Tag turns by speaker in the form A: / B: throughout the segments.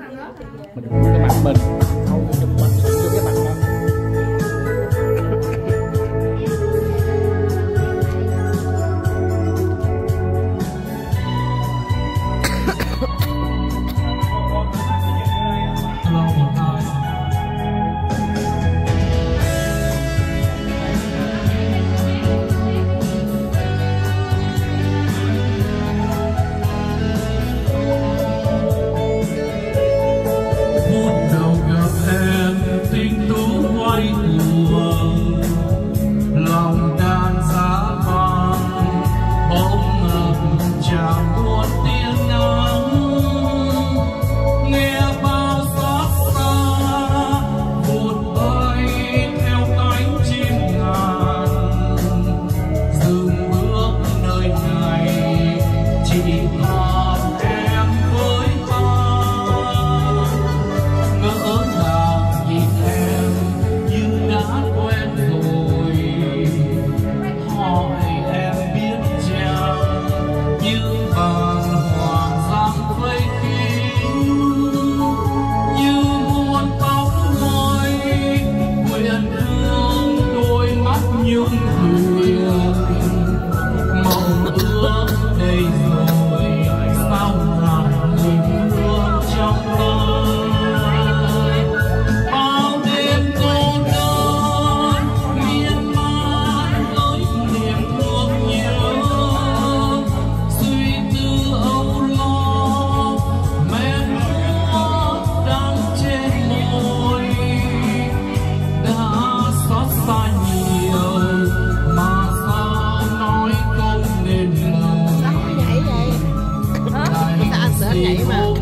A: mình cái mặt mình.
B: anh nhảy mà.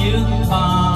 C: you are.